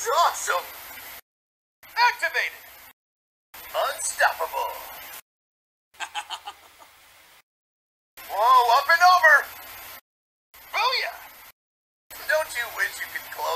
is awesome! Activated! Unstoppable! Whoa, up and over! Booyah! Don't you wish you could clone?